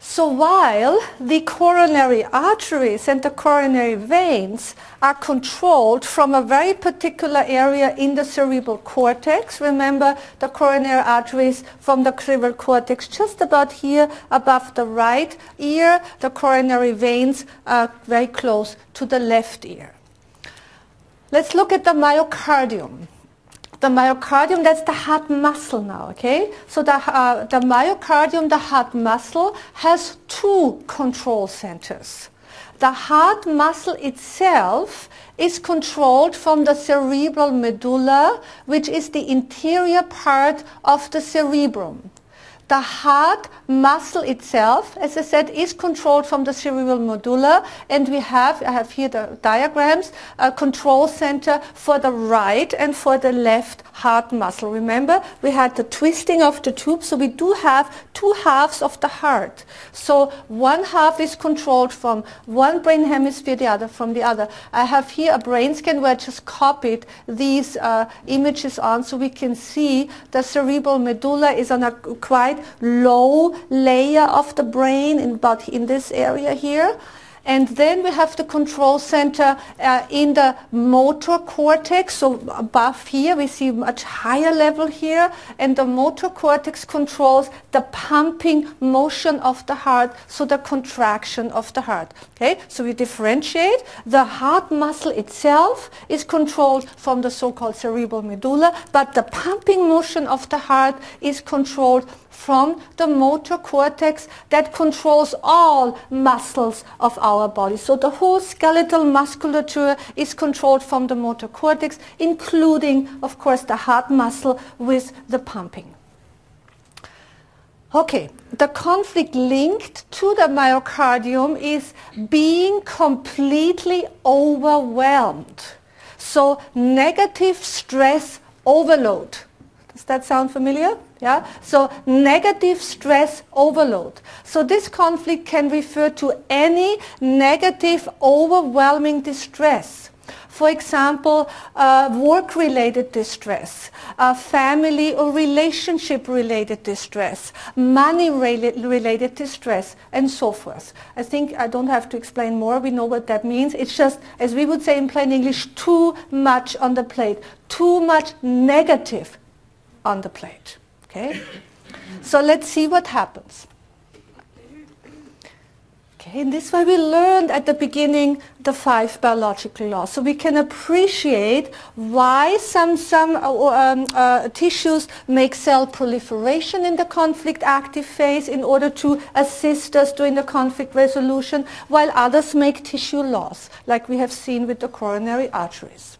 So while the coronary arteries and the coronary veins are controlled from a very particular area in the cerebral cortex, remember the coronary arteries from the cerebral cortex just about here above the right ear, the coronary veins are very close to the left ear. Let's look at the myocardium the myocardium, that's the heart muscle now, okay? So the, uh, the myocardium, the heart muscle, has two control centers. The heart muscle itself is controlled from the cerebral medulla, which is the interior part of the cerebrum. The heart muscle itself, as I said, is controlled from the cerebral medulla and we have, I have here the diagrams, a control center for the right and for the left heart muscle. Remember, we had the twisting of the tube, so we do have two halves of the heart. So one half is controlled from one brain hemisphere, the other from the other. I have here a brain scan where I just copied these uh, images on so we can see the cerebral medulla is on a quite low layer of the brain in about in this area here and then we have the control center uh, in the motor cortex. So above here, we see much higher level here. And the motor cortex controls the pumping motion of the heart, so the contraction of the heart. Okay, so we differentiate. The heart muscle itself is controlled from the so-called cerebral medulla, but the pumping motion of the heart is controlled from the motor cortex that controls all muscles of our body. So the whole skeletal musculature is controlled from the motor cortex, including, of course, the heart muscle with the pumping. Okay, the conflict linked to the myocardium is being completely overwhelmed. So negative stress overload. Does that sound familiar? Yeah? So negative stress overload. So this conflict can refer to any negative overwhelming distress. For example, uh, work-related distress, uh, family or relationship-related distress, money-related distress, and so forth. I think I don't have to explain more. We know what that means. It's just, as we would say in plain English, too much on the plate, too much negative on the plate. Okay? So let's see what happens. Okay, in this way we learned at the beginning the five biological laws. So we can appreciate why some, some uh, um, uh, tissues make cell proliferation in the conflict active phase in order to assist us during the conflict resolution, while others make tissue loss, like we have seen with the coronary arteries.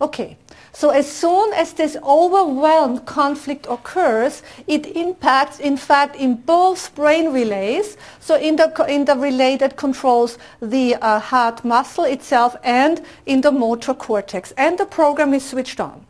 Okay, so as soon as this overwhelmed conflict occurs, it impacts, in fact, in both brain relays. So in the, in the relay that controls the uh, heart muscle itself and in the motor cortex. And the program is switched on.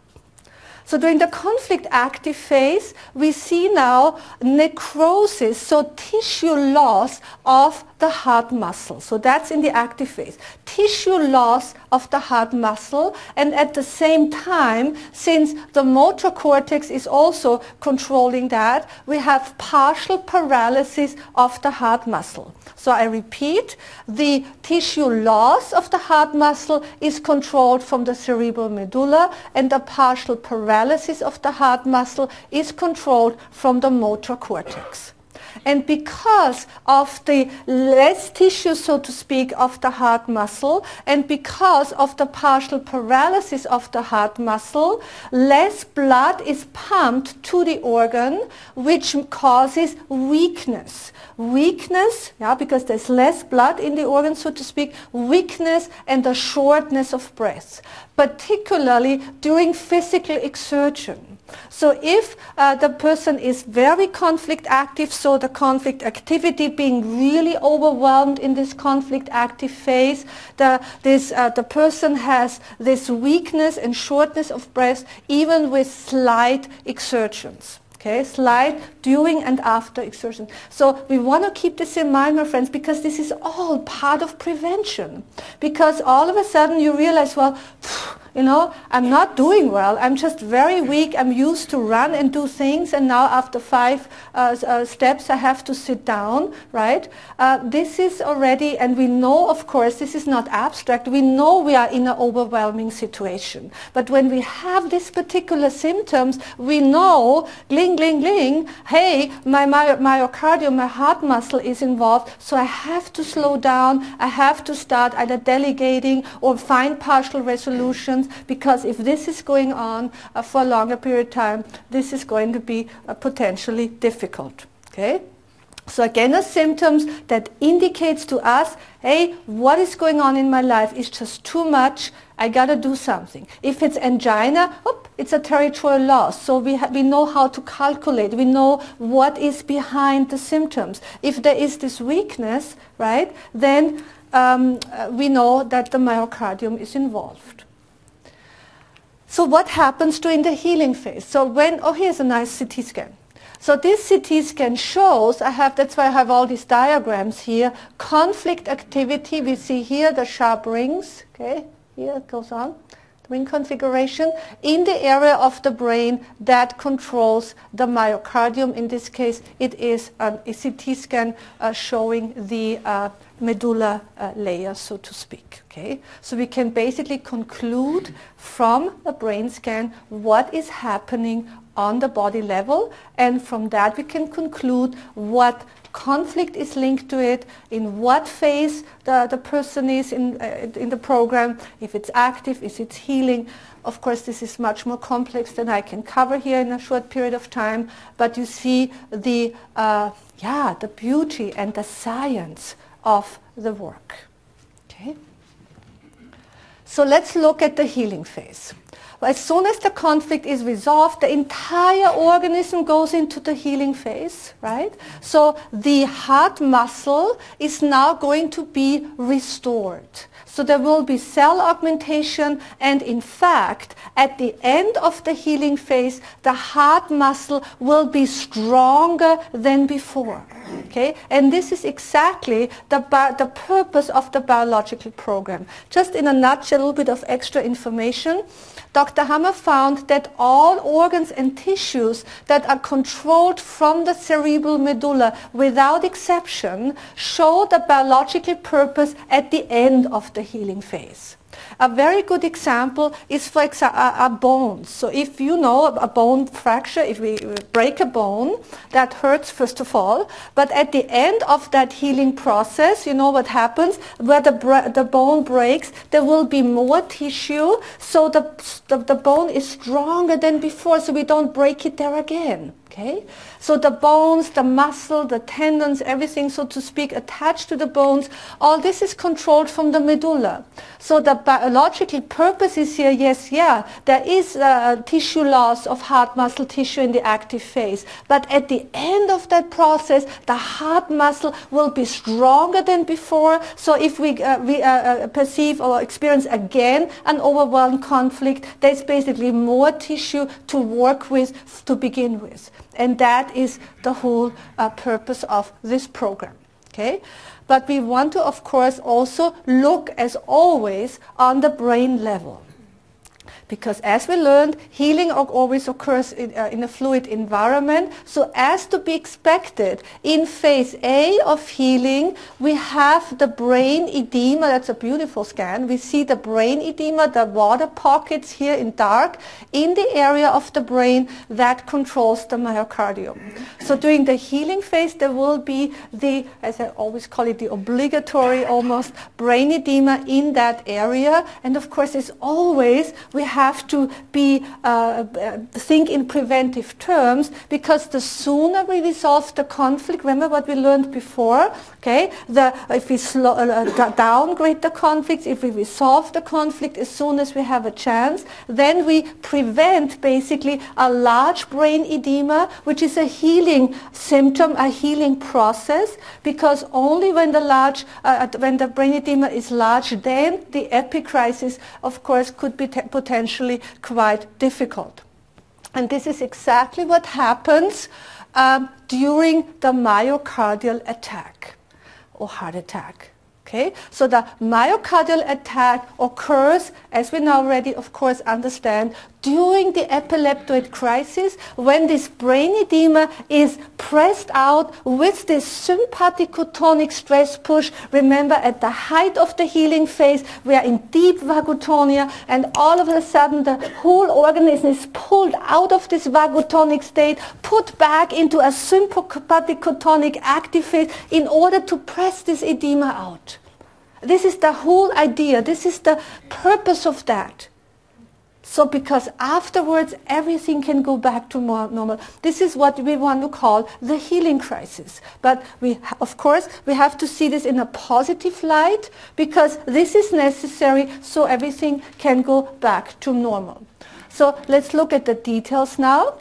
So during the conflict active phase, we see now necrosis, so tissue loss of the heart muscle. So that's in the active phase. Tissue loss of the heart muscle and at the same time, since the motor cortex is also controlling that, we have partial paralysis of the heart muscle. So I repeat, the tissue loss of the heart muscle is controlled from the cerebral medulla and the partial paralysis of the heart muscle is controlled from the motor cortex. And because of the less tissue, so to speak, of the heart muscle, and because of the partial paralysis of the heart muscle, less blood is pumped to the organ, which causes weakness. Weakness, yeah, because there's less blood in the organ, so to speak, weakness and the shortness of breath, particularly during physical exertion. So if uh, the person is very conflict active, so the conflict activity being really overwhelmed in this conflict active phase, the, this, uh, the person has this weakness and shortness of breath even with slight exertions. Okay, slight during and after exertion. So we want to keep this in mind, my friends, because this is all part of prevention. Because all of a sudden you realize, well, you know, I'm not doing well. I'm just very weak. I'm used to run and do things, and now after five uh, uh, steps, I have to sit down, right? Uh, this is already, and we know, of course, this is not abstract. We know we are in an overwhelming situation. But when we have these particular symptoms, we know, gling, gling, gling, hey, my my myocardium, my heart muscle is involved, so I have to slow down. I have to start either delegating or find partial resolutions because if this is going on uh, for a longer period of time, this is going to be uh, potentially difficult. Okay? So again, a symptoms that indicates to us, hey, what is going on in my life is just too much. I got to do something. If it's angina, whoop, it's a territorial loss. So we, we know how to calculate. We know what is behind the symptoms. If there is this weakness, right, then um, uh, we know that the myocardium is involved. So what happens during the healing phase? So when, oh, here's a nice CT scan. So this CT scan shows, I have, that's why I have all these diagrams here, conflict activity. We see here the sharp rings, okay, here it goes on, ring configuration in the area of the brain that controls the myocardium. In this case, it is an, a CT scan uh, showing the uh, medulla uh, layer, so to speak. Okay, so we can basically conclude from the brain scan what is happening on the body level, and from that we can conclude what conflict is linked to it, in what phase the, the person is in, uh, in the program, if it's active, is it healing. Of course, this is much more complex than I can cover here in a short period of time, but you see the, uh, yeah, the beauty and the science of the work. Okay? So let's look at the healing phase. As soon as the conflict is resolved, the entire organism goes into the healing phase, right? So the heart muscle is now going to be restored. So there will be cell augmentation and in fact, at the end of the healing phase, the heart muscle will be stronger than before. Okay? And this is exactly the, the purpose of the biological program. Just in a nutshell, a little bit of extra information. Dr. Hamer found that all organs and tissues that are controlled from the cerebral medulla without exception show the biological purpose at the end of the healing phase. A very good example is, for example, a, bone. So if you know a bone fracture, if we break a bone, that hurts first of all. But at the end of that healing process, you know what happens? Where the, the bone breaks, there will be more tissue. So the, the, the bone is stronger than before, so we don't break it there again. Okay? So the bones, the muscle, the tendons, everything, so to speak, attached to the bones, all this is controlled from the medulla. So the biological purpose is here, yes, yeah, there is tissue loss of heart muscle tissue in the active phase. But at the end of that process, the heart muscle will be stronger than before. So if we, uh, we uh, uh perceive or experience again an overwhelmed conflict, there's basically more tissue to work with to begin with. And that is the whole uh, purpose of this program. Okay? But we want to, of course, also look, as always, on the brain level. Because as we learned, healing always occurs in, uh, in, a fluid environment. So as to be expected, in phase A of healing, we have the brain edema. That's a beautiful scan. We see the brain edema, the water pockets here in dark, in the area of the brain that controls the myocardium. So during the healing phase, there will be the, as I always call it, the obligatory almost brain edema in that area. And of course, as always, we have to be uh, uh, think in preventive terms because the sooner we resolve the conflict, remember what we learned before, okay? The, if we slow, uh, downgrade the conflict, if we resolve the conflict as soon as we have a chance, then we prevent basically a large brain edema, which is a healing symptom, a healing process, because only when the large, uh, when the brain edema is large, then the epicrisis, of course, could be potentially potentially quite difficult. And this is exactly what happens um, during the myocardial attack or heart attack. Okay, so the myocardial attack occurs, as we now already, of course, understand, during the epileptoid crisis when this brain edema is pressed out with this sympathicotonic stress push. Remember, at the height of the healing phase, we are in deep vagotonia, and all of a sudden, the whole organism is pulled out of this vagotonic state, put back into a sympathicotonic active phase in order to press this edema out. This is the whole idea. This is the purpose of that. So because afterwards everything can go back to more normal. This is what we want to call the healing crisis. But we, of course, we have to see this in a positive light because this is necessary so everything can go back to normal. So let's look at the details now.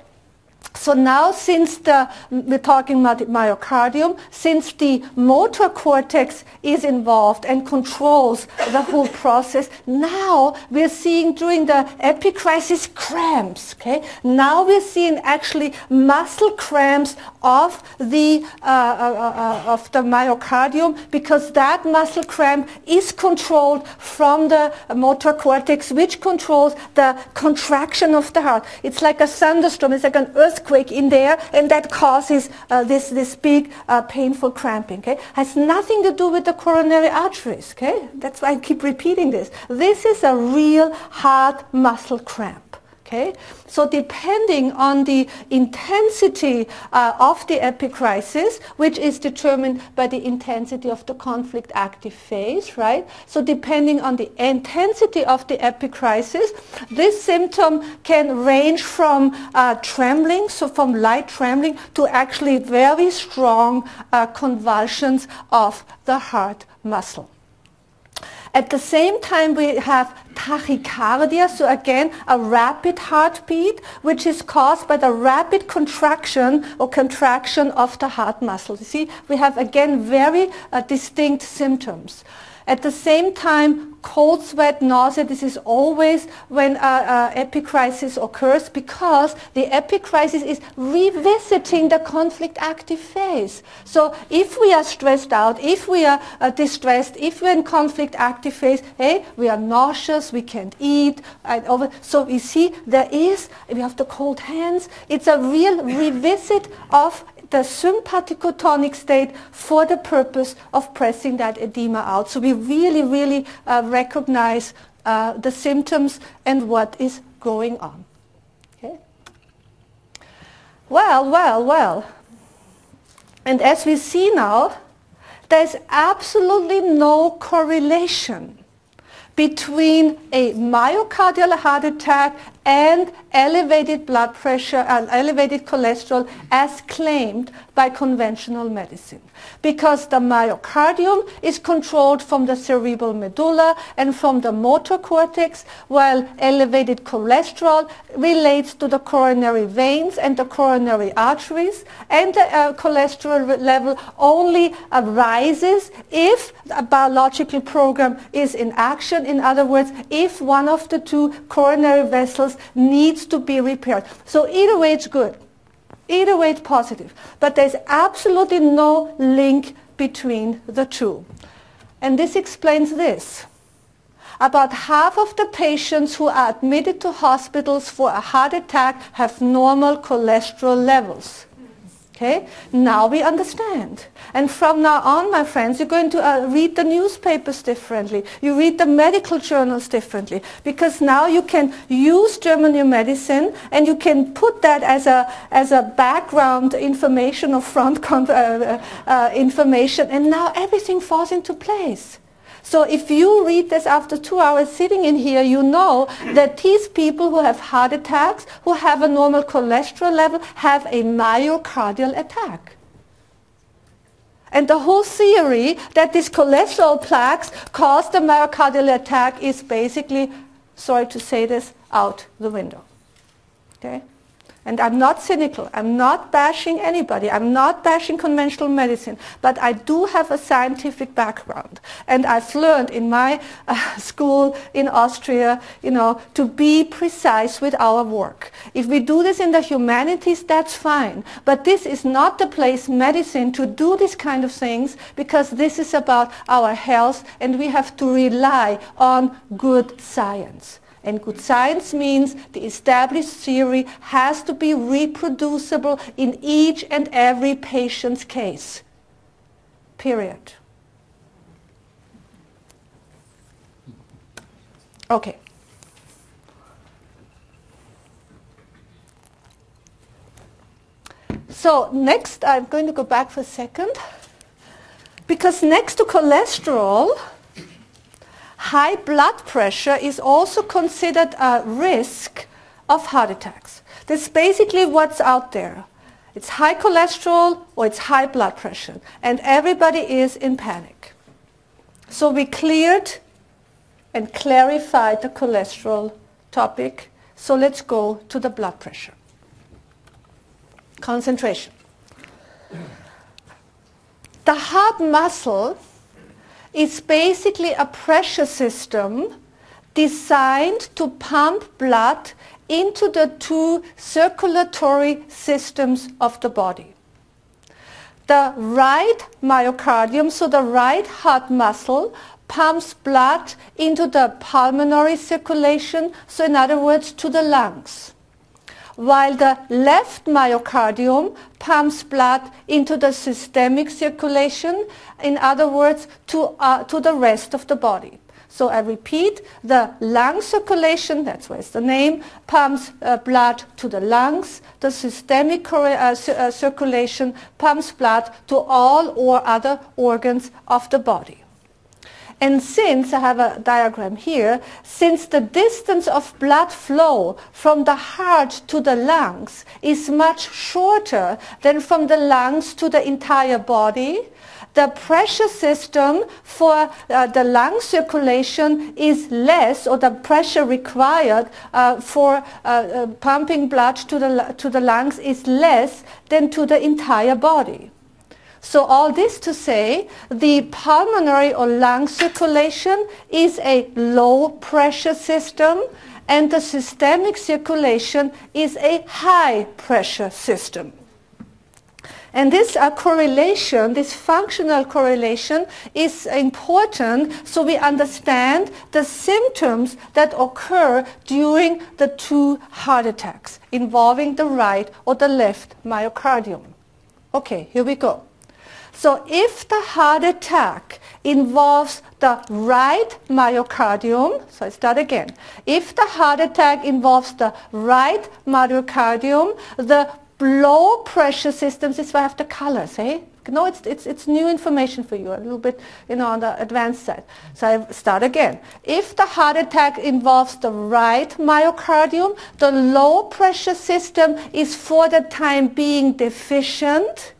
So now since the, we're talking about the myocardium, since the motor cortex is involved and controls the whole process, now we're seeing during the epicrisis cramps, okay? Now we're seeing actually muscle cramps of the, uh, uh, uh, of the myocardium because that muscle cramp is controlled from the motor cortex which controls the contraction of the heart. It's like a thunderstorm, it's like an earthquake earthquake in there, and that causes uh, this, this big uh, painful cramping. Okay? Has nothing to do with the coronary arteries. Okay? That's why I keep repeating this. This is a real hard muscle cramp. Okay, so depending on the intensity uh, of the epicrisis, which is determined by the intensity of the conflict active phase, right? So depending on the intensity of the epicrisis, this symptom can range from uh, trembling, so from light trembling, to actually very strong uh, convulsions of the heart muscle. At the same time, we have tachycardia, so again, a rapid heartbeat, which is caused by the rapid contraction or contraction of the heart muscle. You see, we have again very uh, distinct symptoms. At the same time, cold sweat, nausea, this is always when uh, uh, epicrisis occurs because the epicrisis is revisiting the conflict active phase. So if we are stressed out, if we are uh, distressed, if we're in conflict active phase, hey, we are nauseous, we can't eat. so we see there is, we have the cold hands. It's a real revisit of the sympathicotonic state for the purpose of pressing that edema out. So we really, really uh, recognize uh, the symptoms and what is going on. Okay? Well, well, well. And as we see now, there's absolutely no correlation between a myocardial heart attack and elevated blood pressure and elevated cholesterol as claimed by conventional medicine. Because the myocardium is controlled from the cerebral medulla and from the motor cortex while elevated cholesterol relates to the coronary veins and the coronary arteries and the uh, cholesterol level only rises if a biological program is in action. In other words if one of the two coronary vessels needs to be repaired. So either way it's good. Either way it's positive. But there's absolutely no link between the two. And this explains this. About half of the patients who are admitted to hospitals for a heart attack have normal cholesterol levels. Okay, now we understand. And from now on, my friends, you're going to uh, read the newspapers differently. You read the medical journals differently because now you can use German New Medicine and you can put that as a, as a background information or front uh, uh, uh, information and now everything falls into place. So if you read this after two hours sitting in here, you know that these people who have heart attacks, who have a normal cholesterol level, have a myocardial attack. And the whole theory that these cholesterol plaques cause the myocardial attack is basically, sorry to say this, out the window. Okay? And I'm not cynical, I'm not bashing anybody, I'm not bashing conventional medicine, but I do have a scientific background. And I've learned in my uh, school in Austria, you know, to be precise with our work. If we do this in the humanities, that's fine. But this is not the place, medicine, to do these kind of things because this is about our health and we have to rely on good science. And good science means the established theory has to be reproducible in each and every patient's case. Period. Okay. So next, I'm going to go back for a second. Because next to cholesterol, high blood pressure is also considered a risk of heart attacks. That's basically what's out there. It's high cholesterol or it's high blood pressure. And everybody is in panic. So we cleared and clarified the cholesterol topic. So let's go to the blood pressure. Concentration. The heart muscle is basically a pressure system designed to pump blood into the two circulatory systems of the body. The right myocardium, so the right heart muscle, pumps blood into the pulmonary circulation, so in other words, to the lungs while the left myocardium pumps blood into the systemic circulation, in other words, to, uh, to the rest of the body. So I repeat, the lung circulation, that's where it's the name, pumps uh, blood to the lungs. The systemic uh, uh, circulation pumps blood to all or other organs of the body. And since, I have a diagram here, since the distance of blood flow from the heart to the lungs is much shorter than from the lungs to the entire body, the pressure system for uh, the lung circulation is less, or the pressure required uh, for uh, uh pumping blood to the, to the lungs is less than to the entire body. So all this to say, the pulmonary or lung circulation is a low pressure system and the systemic circulation is a high pressure system. And this uh, correlation, this functional correlation is important so we understand the symptoms that occur during the two heart attacks involving the right or the left myocardium. Okay, here we go. So if the heart attack involves the right myocardium, so I start again. If the heart attack involves the right myocardium, the low pressure systems, this is why I have the colors, eh? No, it's, it's, it's new information for you, a little bit, you know, on the advanced side. So I start again. If the heart attack involves the right myocardium, the low pressure system is for the time being deficient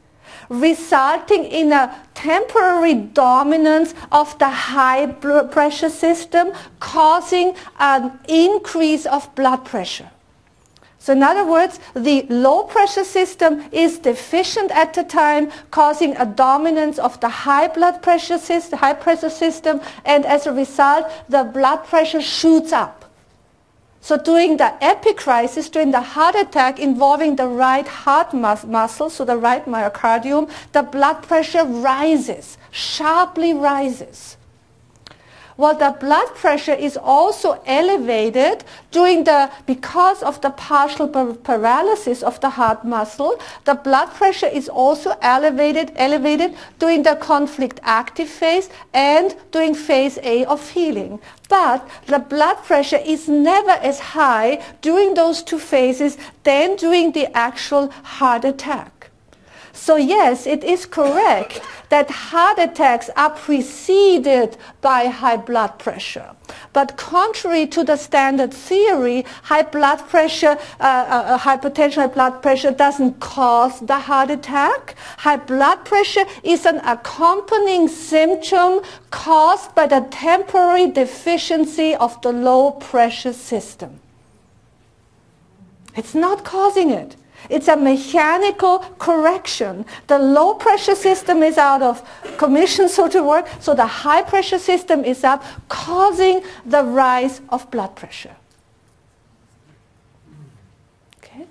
resulting in a temporary dominance of the high blood pressure system, causing an increase of blood pressure. So in other words, the low pressure system is deficient at the time, causing a dominance of the high blood pressure system, high pressure system, and as a result, the blood pressure shoots up. So during the epicrisis, during the heart attack involving the right heart mus muscle, so the right myocardium, the blood pressure rises, sharply rises. Well, the blood pressure is also elevated during the, because of the partial paralysis of the heart muscle, the blood pressure is also elevated, elevated during the conflict active phase and during phase A of healing. But the blood pressure is never as high during those two phases than during the actual heart attack. So yes, it is correct that heart attacks are preceded by high blood pressure. But contrary to the standard theory, high blood pressure, uh, uh, hypertension, high blood pressure doesn't cause the heart attack. High blood pressure is an accompanying symptom caused by the temporary deficiency of the low pressure system. It's not causing it. It's a mechanical correction. The low pressure system is out of commission, so to work, so the high pressure system is up, causing the rise of blood pressure. Okay.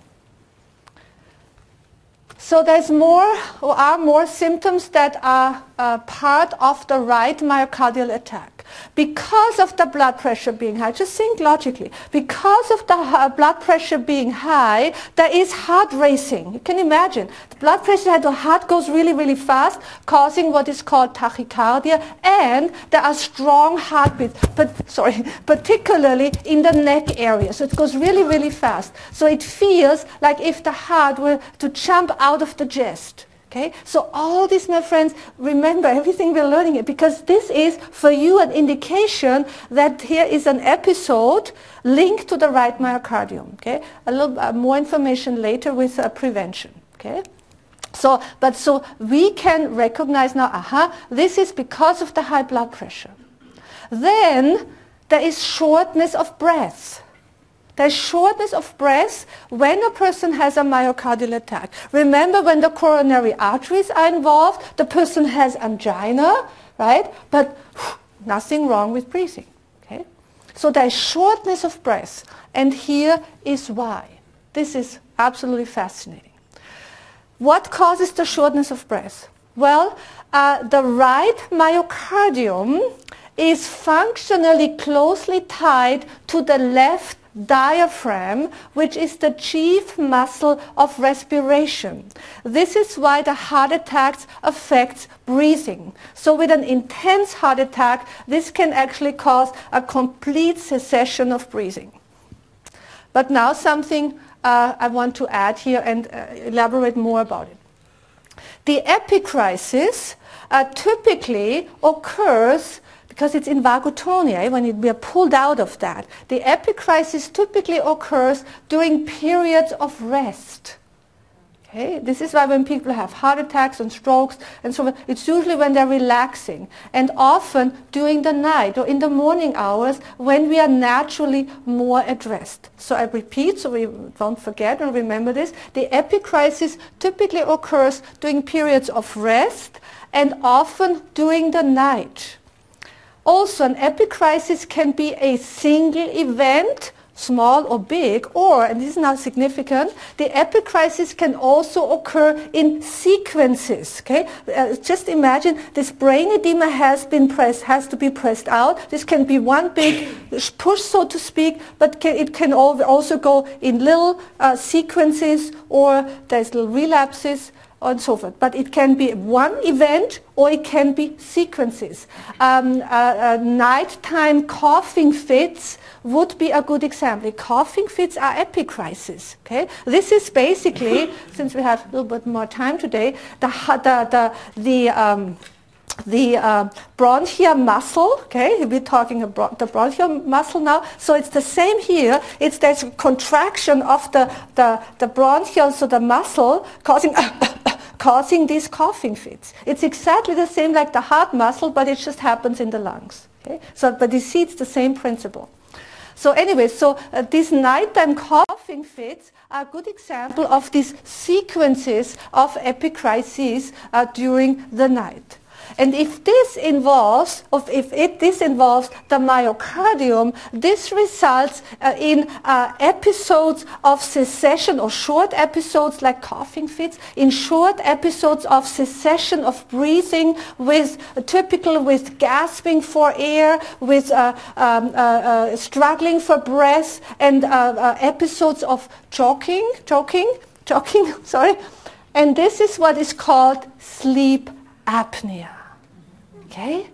So there's more, or are more symptoms that are uh, part of the right myocardial attack because of the blood pressure being high, just think logically, because of the blood pressure being high, there is heart racing. You can imagine. The blood pressure, at the heart goes really, really fast, causing what is called tachycardia, and there are strong heartbeats, but, sorry, particularly in the neck area. So it goes really, really fast. So it feels like if the heart were to jump out of the chest. Okay? So all this, my friends, remember everything we're learning it because this is for you an indication that here is an episode linked to the right myocardium. Okay? A little uh, more information later with uh, prevention. Okay? So, but so we can recognize now, aha, this is because of the high blood pressure. Then there is shortness of breath. There's shortness of breath when a person has a myocardial attack. Remember when the coronary arteries are involved, the person has angina, right? But nothing wrong with breathing. Okay? So there's shortness of breath. And here is why. This is absolutely fascinating. What causes the shortness of breath? Well, uh, the right myocardium is functionally closely tied to the left diaphragm, which is the chief muscle of respiration. This is why the heart attacks affects breathing. So with an intense heart attack, this can actually cause a complete cessation of breathing. But now something uh, I want to add here and uh, elaborate more about it. The epicrisis uh, typically occurs because it's in vagotonia, eh, when it, we are pulled out of that. The epicrisis typically occurs during periods of rest. Okay? This is why when people have heart attacks and strokes and so on, it's usually when they're relaxing and often during the night or in the morning hours when we are naturally more at rest. So I repeat so we don't forget and remember this. The epicrisis typically occurs during periods of rest and often during the night. Also, an epicrisis can be a single event, small or big, or, and this is not significant, the epicrisis can also occur in sequences. Okay, uh, just imagine this brain edema has been pressed, has to be pressed out. This can be one big push, so to speak, but can, it can also go in little uh, sequences, or there's little relapses and so forth. But it can be one event or it can be sequences. Um, uh, uh, nighttime coughing fits would be a good example. Coughing fits are epicrisis. Okay, this is basically, since we have a little bit more time today, the the the, the um, the uh, bronchial muscle, okay, we're talking about the bronchial muscle now, so it's the same here, it's this contraction of the, the, the bronchial, so the muscle causing causing these coughing fits. It's exactly the same like the heart muscle, but it just happens in the lungs. Okay? So, you see, it's the same principle. So anyway, so uh, these nighttime coughing fits are a good example of these sequences of epicrises uh, during the night. And if this involves, if it, this involves the myocardium, this results uh, in uh, episodes of cessation or short episodes like coughing fits, in short episodes of cessation of breathing with uh, typical with gasping for air, with uh, um, uh, uh, struggling for breath, and episodes of choking, choking, choking, sorry. And this is what is called sleep apnea. Okay?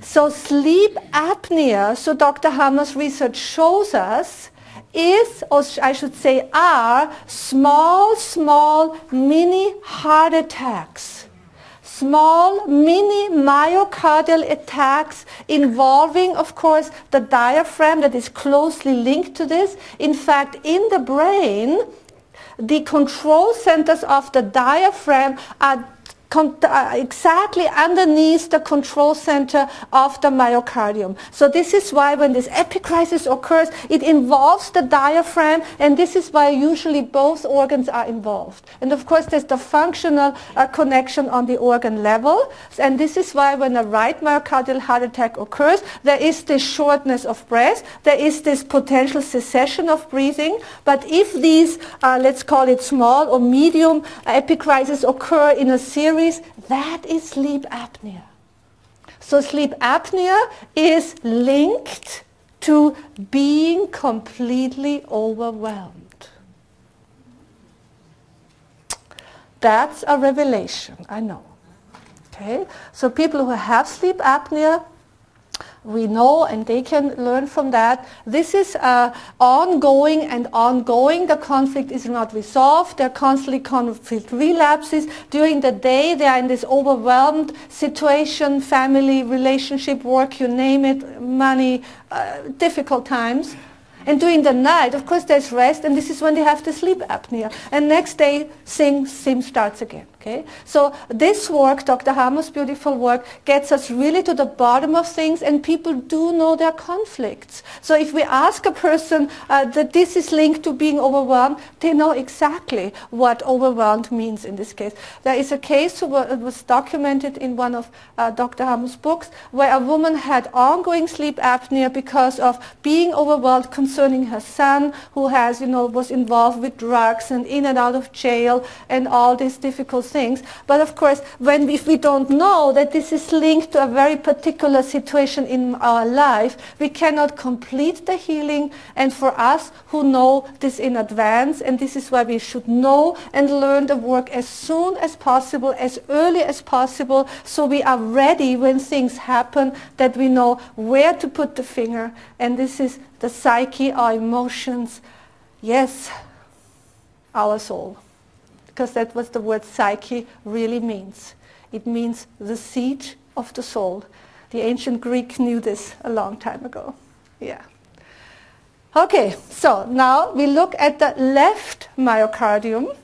So sleep apnea, so Dr. Hamer's research shows us, is, or I should say are, small, small mini heart attacks. Small mini myocardial attacks involving, of course, the diaphragm that is closely linked to this. In fact, in the brain, the control centers of the diaphragm are exactly underneath the control center of the myocardium. So this is why when this epicrisis occurs, it involves the diaphragm, and this is why usually both organs are involved. And of course, there's the functional uh, connection on the organ level, and this is why when a right myocardial heart attack occurs, there is this shortness of breath, there is this potential cessation of breathing, but if these, uh, let's call it small or medium epicrises occur in a series that is sleep apnea. So sleep apnea is linked to being completely overwhelmed. That's a revelation, I know. Okay? So people who have sleep apnea we know and they can learn from that. This is uh, ongoing and ongoing. The conflict is not resolved. There constantly conflict relapses. During the day, they are in this overwhelmed situation, family, relationship, work, you name it, money, uh, difficult times. And during the night, of course, there's rest, and this is when they have the sleep apnea. And next day, sing, sim starts again. Okay? So this work, Dr. Hamer's beautiful work, gets us really to the bottom of things, and people do know their conflicts. So if we ask a person uh, that this is linked to being overwhelmed, they know exactly what overwhelmed means in this case. There is a case that was documented in one of uh, Dr. Hamer's books where a woman had ongoing sleep apnea because of being overwhelmed concerning her son, who has, you know, was involved with drugs and in and out of jail and all these difficult things. But of course, when if we don't know that this is linked to a very particular situation in our life, we cannot complete the healing. And for us who know this in advance, and this is why we should know and learn the work as soon as possible, as early as possible, so we are ready when things happen, that we know where to put the finger. And this is the psyche, our emotions. Yes, our soul because that's what the word psyche really means. It means the seat of the soul. The ancient Greek knew this a long time ago. Yeah. Okay, so now we look at the left myocardium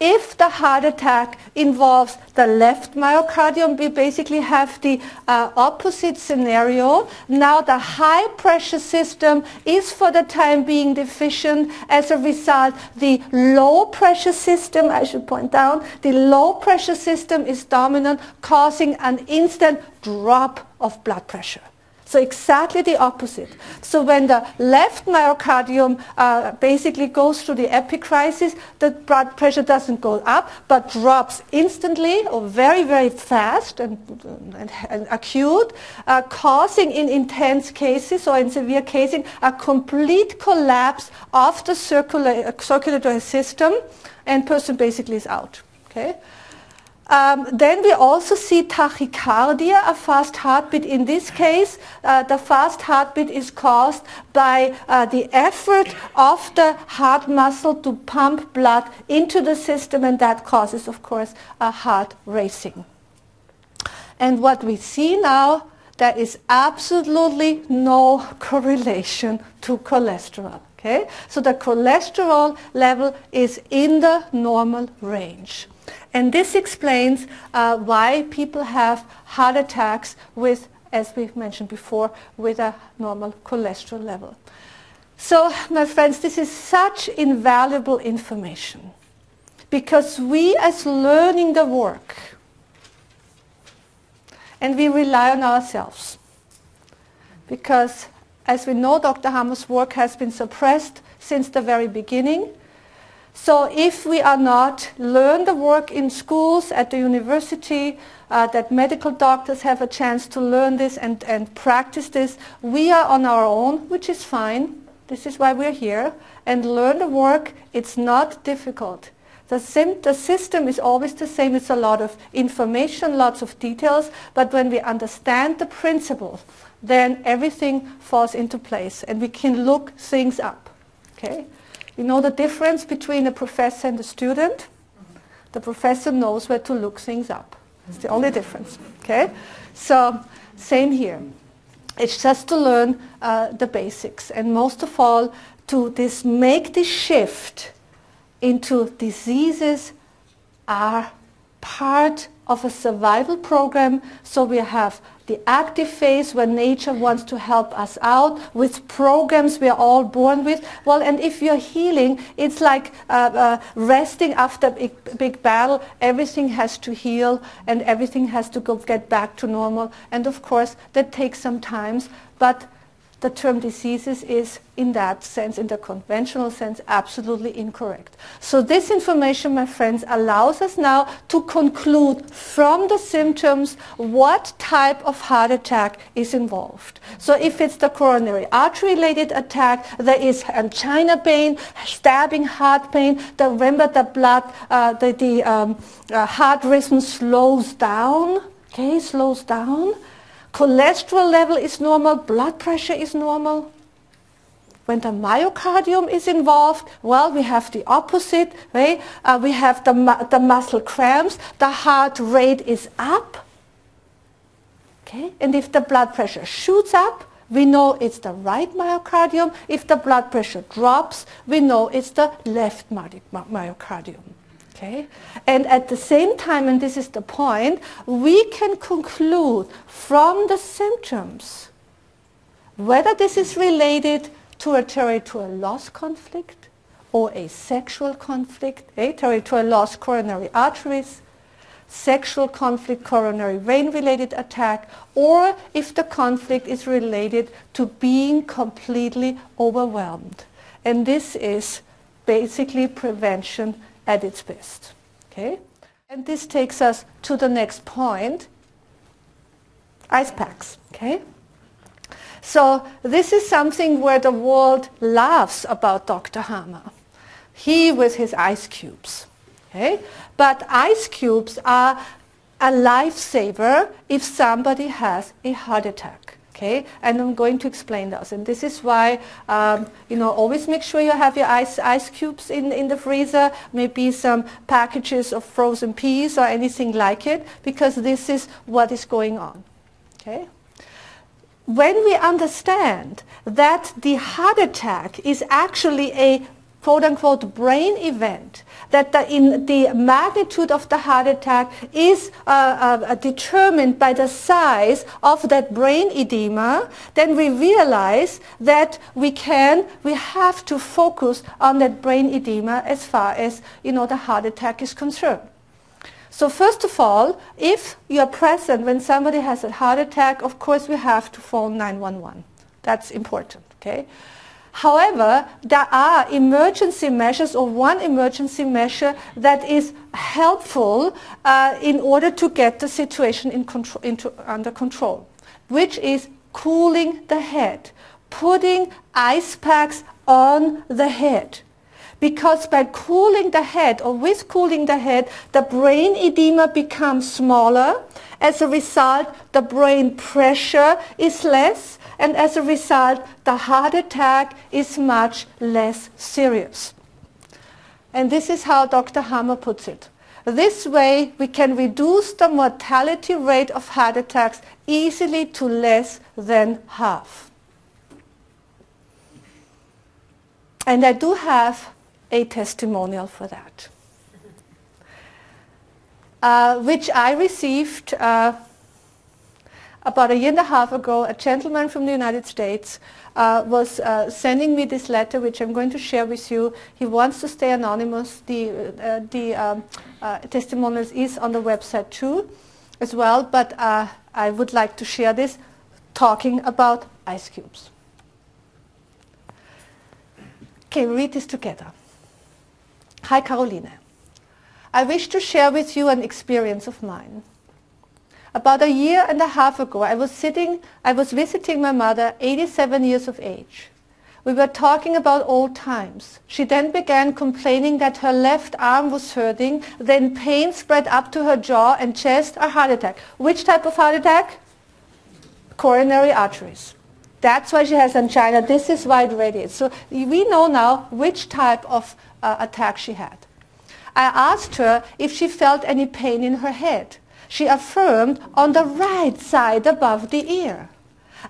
if the heart attack involves the left myocardium, we basically have the uh, opposite scenario. Now the high pressure system is for the time being deficient. As a result, the low pressure system, I should point out, the low pressure system is dominant, causing an instant drop of blood pressure. So exactly the opposite. So when the left myocardium uh, basically goes through the epicrisis, the blood pressure doesn't go up, but drops instantly or very, very fast and, and, and acute, uh, causing in intense cases or in severe cases a complete collapse of the circula- circulatory system and person basically is out. Okay? Um, then we also see tachycardia, a fast heartbeat. In this case, uh, the fast heartbeat is caused by uh, the effort of the heart muscle to pump blood into the system, and that causes, of course, a heart racing. And what we see now, there is absolutely no correlation to cholesterol. Okay? So the cholesterol level is in the normal range. And this explains uh, why people have heart attacks with, as we've mentioned before, with a normal cholesterol level. So, my friends, this is such invaluable information because we, as learning the work, and we rely on ourselves because, as we know, Dr. Hamer's work has been suppressed since the very beginning so if we are not learn the work in schools, at the university, uh, that medical doctors have a chance to learn this and, and practice this, we are on our own, which is fine. This is why we're here. And learn the work, it's not difficult. The, sim- the system is always the same. It's a lot of information, lots of details, but when we understand the principle, then everything falls into place and we can look things up. Okay? You know the difference between a professor and a student? The professor knows where to look things up. It's the only difference. Okay? So, same here. It's just to learn uh, the basics. And most of all, to this, make this shift into diseases are part of a survival program. So we have the active phase where nature wants to help us out with programs we are all born with. Well, and if you're healing, it's like uh, uh, resting after a big, big battle. Everything has to heal and everything has to go get back to normal. And of course, that takes some time, but the term diseases is, in that sense, in the conventional sense, absolutely incorrect. So this information, my friends, allows us now to conclude from the symptoms what type of heart attack is involved. So if it's the coronary artery-related attack, there is angina pain, stabbing heart pain. The, remember the blood, uh, the, the um, uh, heart rhythm slows down, okay, slows down cholesterol level is normal, blood pressure is normal. When the myocardium is involved, well, we have the opposite, right? Uh, we have the, mu the muscle cramps, the heart rate is up. Okay? And if the blood pressure shoots up, we know it's the right myocardium. If the blood pressure drops, we know it's the left myocardium. Okay? And at the same time, and this is the point, we can conclude from the symptoms whether this is related to a territorial loss conflict or a sexual conflict, a territorial loss coronary arteries, sexual conflict coronary vein related attack, or if the conflict is related to being completely overwhelmed. And this is basically prevention at its best. Okay? And this takes us to the next point, ice packs. Okay? So this is something where the world laughs about Dr. Hamer. He with his ice cubes. Okay? But ice cubes are a lifesaver if somebody has a heart attack. Okay, and I'm going to explain those. And this is why, um, you know, always make sure you have your ice, ice cubes in, in the freezer, maybe some packages of frozen peas or anything like it, because this is what is going on. Okay? When we understand that the heart attack is actually a quote unquote brain event, that the, in the magnitude of the heart attack is uh, uh, determined by the size of that brain edema, then we realize that we can, we have to focus on that brain edema as far as, you know, the heart attack is concerned. So first of all, if you are present when somebody has a heart attack, of course we have to phone 911. That's important, okay? However, there are emergency measures or one emergency measure that is helpful uh, in order to get the situation in control, into, under control, which is cooling the head, putting ice packs on the head. Because by cooling the head or with cooling the head, the brain edema becomes smaller. As a result, the brain pressure is less and as a result, the heart attack is much less serious. And this is how Dr. Hamer puts it. This way, we can reduce the mortality rate of heart attacks easily to less than half. And I do have a testimonial for that, uh, which I received uh, about a year and a half ago, a gentleman from the United States uh, was uh, sending me this letter, which I'm going to share with you. He wants to stay anonymous. The, uh, the um, uh, testimonials is on the website too, as well, but I would like to share this talking about ice cubes. Okay, read this together. Hi, Caroline. I wish to share with you an experience of mine. About a year and a half ago, I was sitting, I was visiting my mother, 87 years of age. We were talking about old times. She then began complaining that her left arm was hurting, then pain spread up to her jaw and chest, a heart attack. Which type of heart attack? Coronary arteries. That's why she has angina. This is why it radiates. So we know now which type of uh, attack she had. I asked her if she felt any pain in her head she affirmed, on the right side above the ear.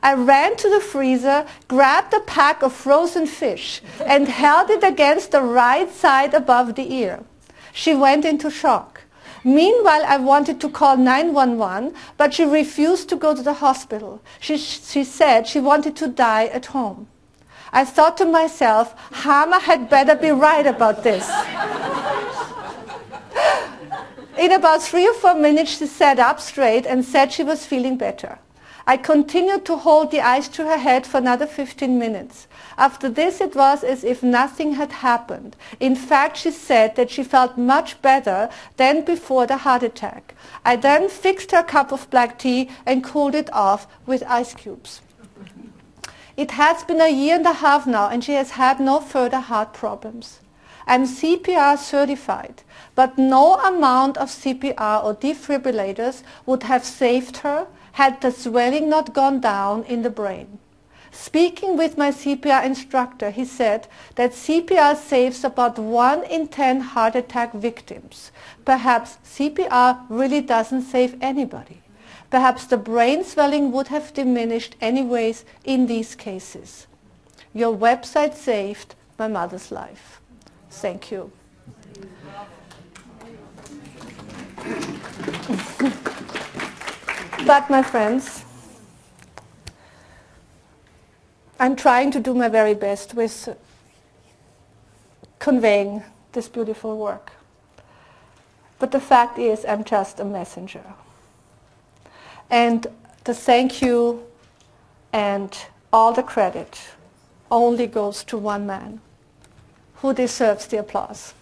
I ran to the freezer, grabbed a pack of frozen fish, and held it against the right side above the ear. She went into shock. Meanwhile, I wanted to call 911, but she refused to go to the hospital. She, she said she wanted to die at home. I thought to myself, Hamer had better be right about this. In about three or four minutes, she sat up straight and said she was feeling better. I continued to hold the ice to her head for another 15 minutes. After this, it was as if nothing had happened. In fact, she said that she felt much better than before the heart attack. I then fixed her cup of black tea and cooled it off with ice cubes. It has been a year and a half now, and she has had no further heart problems. I'm CPR certified, but no amount of CPR or defibrillators would have saved her had the swelling not gone down in the brain. Speaking with my CPR instructor, he said that CPR saves about 1 in 10 heart attack victims. Perhaps CPR really doesn't save anybody. Perhaps the brain swelling would have diminished anyways in these cases. Your website saved my mother's life. Thank you. but my friends, I'm trying to do my very best with conveying this beautiful work. But the fact is, I'm just a messenger. And the thank you and all the credit only goes to one man who deserves the applause.